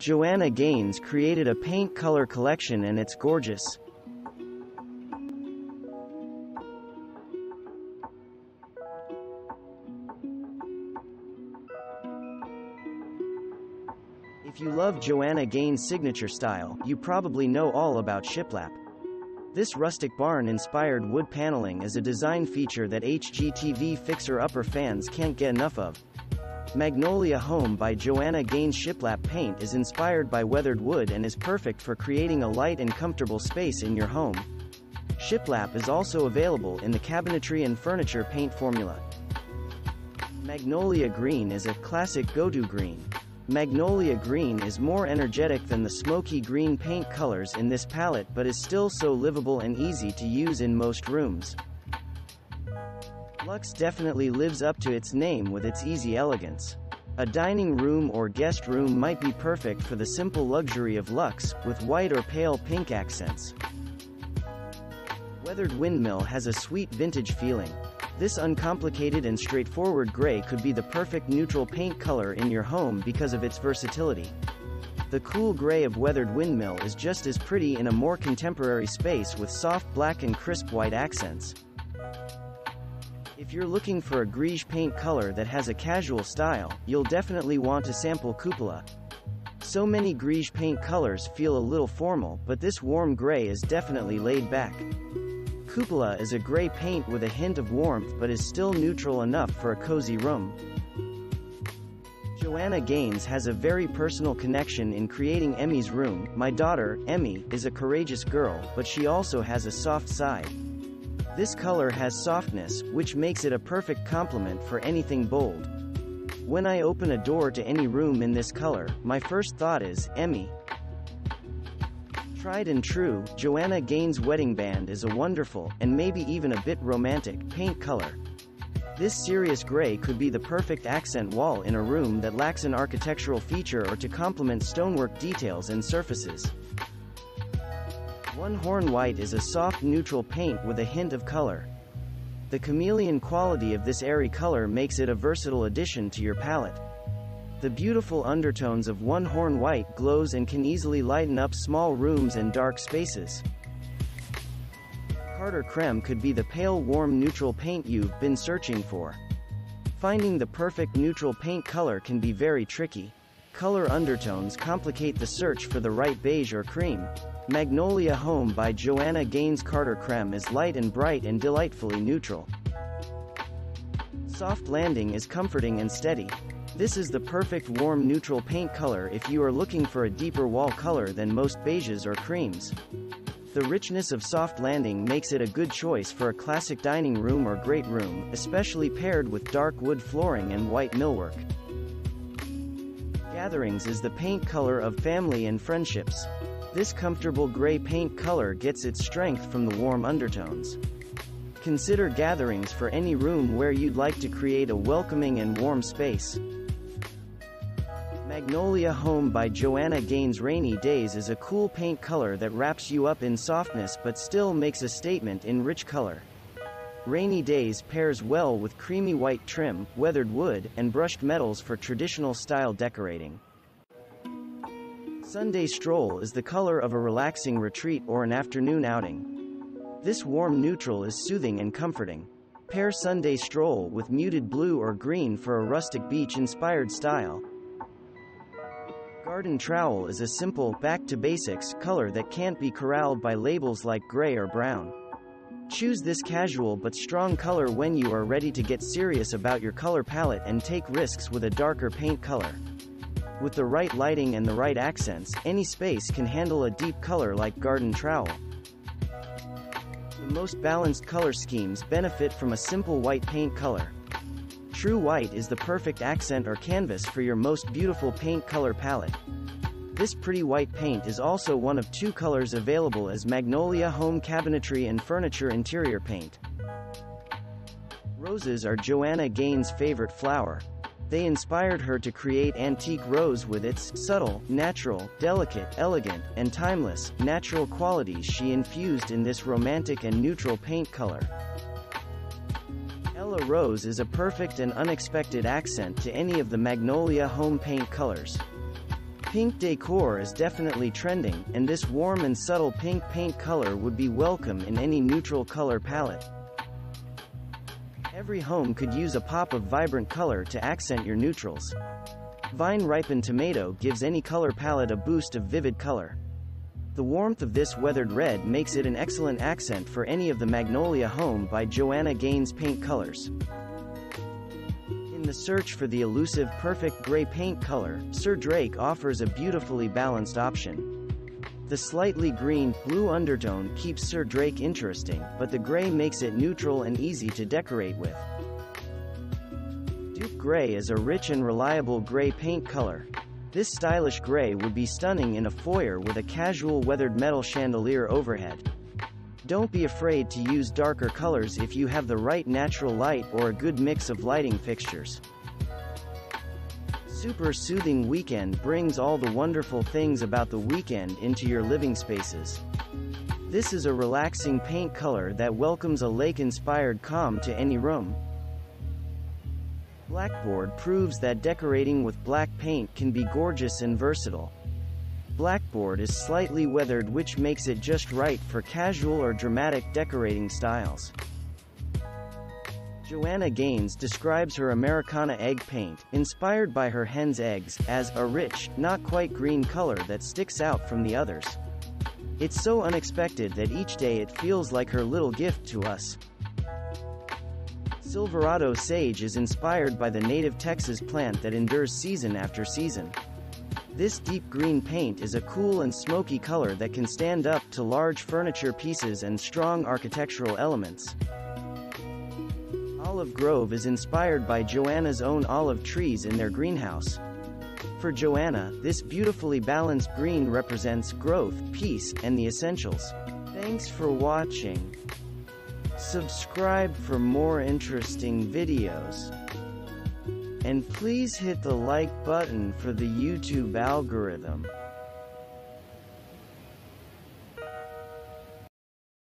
Joanna Gaines created a paint color collection and it's gorgeous. If you love Joanna Gaines' signature style, you probably know all about shiplap. This rustic barn-inspired wood paneling is a design feature that HGTV fixer-upper fans can't get enough of. Magnolia Home by Joanna Gaines Shiplap paint is inspired by weathered wood and is perfect for creating a light and comfortable space in your home. Shiplap is also available in the cabinetry and furniture paint formula. Magnolia Green is a classic go-to green. Magnolia Green is more energetic than the smoky green paint colors in this palette but is still so livable and easy to use in most rooms. Luxe definitely lives up to its name with its easy elegance. A dining room or guest room might be perfect for the simple luxury of Luxe, with white or pale pink accents. Weathered Windmill has a sweet vintage feeling. This uncomplicated and straightforward gray could be the perfect neutral paint color in your home because of its versatility. The cool gray of Weathered Windmill is just as pretty in a more contemporary space with soft black and crisp white accents. If you're looking for a greige paint color that has a casual style, you'll definitely want to sample Cupola. So many greige paint colors feel a little formal, but this warm gray is definitely laid back. Cupola is a gray paint with a hint of warmth but is still neutral enough for a cozy room. Joanna Gaines has a very personal connection in creating Emmie's room. My daughter, Emmie, is a courageous girl, but she also has a soft side. This color has softness, which makes it a perfect complement for anything bold. When I open a door to any room in this color, my first thought is, Emmie. Tried and true, Joanna Gaines' Wedding Band is a wonderful, and maybe even a bit romantic, paint color. This serious gray could be the perfect accent wall in a room that lacks an architectural feature or to complement stonework details and surfaces. One Horn White is a soft neutral paint with a hint of color. The chameleon quality of this airy color makes it a versatile addition to your palette. The beautiful undertones of One Horn White glows and can easily lighten up small rooms and dark spaces. Carter Creme could be the pale warm neutral paint you've been searching for. Finding the perfect neutral paint color can be very tricky. Color undertones complicate the search for the right beige or cream. Magnolia Home by Joanna Gaines Carter Creme is light and bright and delightfully neutral. Soft Landing is comforting and steady. This is the perfect warm neutral paint color if you are looking for a deeper wall color than most beiges or creams. The richness of Soft Landing makes it a good choice for a classic dining room or great room, especially paired with dark wood flooring and white millwork. Gatherings is the paint color of family and friendships. This comfortable gray paint color gets its strength from the warm undertones. Consider gatherings for any room where you'd like to create a welcoming and warm space. Magnolia Home by Joanna Gaines Rainy Days is a cool paint color that wraps you up in softness but still makes a statement in rich color. Rainy Days pairs well with creamy white trim, weathered wood, and brushed metals for traditional style decorating. Sunday Stroll is the color of a relaxing retreat or an afternoon outing. This warm neutral is soothing and comforting. Pair Sunday Stroll with muted blue or green for a rustic beach-inspired style. Garden Trowel is a simple, back-to-basics color that can't be corralled by labels like gray or brown. Choose this casual but strong color when you are ready to get serious about your color palette and take risks with a darker paint color. With the right lighting and the right accents, any space can handle a deep color like garden trowel. The most balanced color schemes benefit from a simple white paint color. True white is the perfect accent or canvas for your most beautiful paint color palette. This pretty white paint is also one of two colors available as Magnolia Home Cabinetry and Furniture Interior Paint. Roses are Joanna Gaines' favorite flower, they inspired her to create Antique Rose with its subtle, natural, delicate, elegant, and timeless, natural qualities she infused in this romantic and neutral paint color. Ella Rose is a perfect and unexpected accent to any of the Magnolia home paint colors. Pink decor is definitely trending, and this warm and subtle pink paint color would be welcome in any neutral color palette. Every home could use a pop of vibrant color to accent your neutrals. Vine ripened tomato gives any color palette a boost of vivid color. The warmth of this weathered red makes it an excellent accent for any of the Magnolia Home by Joanna Gaines paint colors. The search for the elusive perfect gray paint color, Sir Drake offers a beautifully balanced option. The slightly green, blue undertone keeps Sir Drake interesting, but the gray makes it neutral and easy to decorate with. Duke Gray is a rich and reliable gray paint color. This stylish gray would be stunning in a foyer with a casual weathered metal chandelier overhead. Don't be afraid to use darker colors if you have the right natural light or a good mix of lighting fixtures. Super Soothing Weekend brings all the wonderful things about the weekend into your living spaces. This is a relaxing paint color that welcomes a lake-inspired calm to any room. Blackboard proves that decorating with black paint can be gorgeous and versatile. Blackboard is slightly weathered which makes it just right for casual or dramatic decorating styles. Joanna Gaines describes her Americana egg paint, inspired by her hen's eggs, as a rich, not quite green color that sticks out from the others. It's so unexpected that each day it feels like her little gift to us. Silverado sage is inspired by the native Texas plant that endures season after season. This deep green paint is a cool and smoky color that can stand up to large furniture pieces and strong architectural elements. Olive Grove is inspired by Joanna's own olive trees in their greenhouse. For Joanna, this beautifully balanced green represents growth, peace, and the essentials. Thanks for watching. Subscribe for more interesting videos. And please hit the like button for the YouTube algorithm.